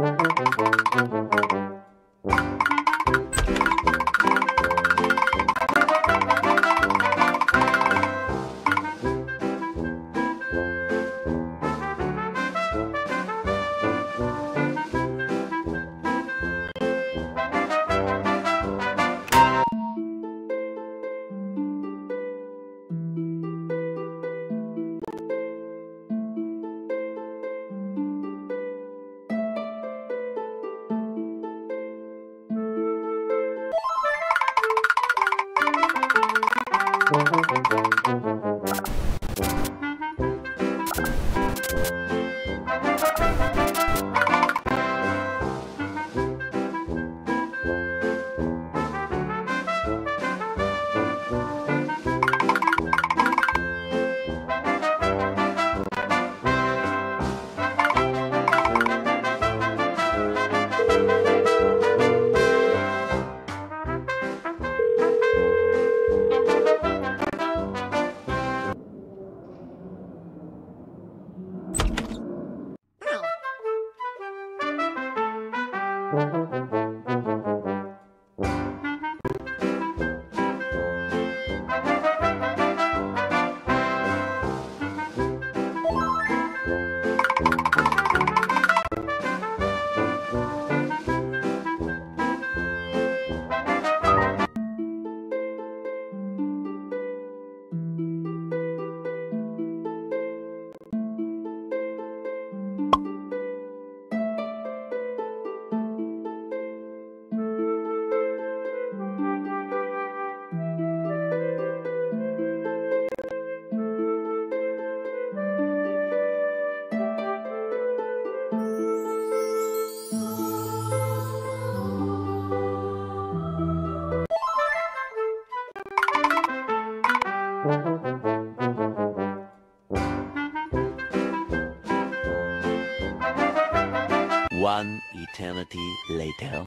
Música later.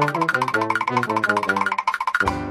Thank you.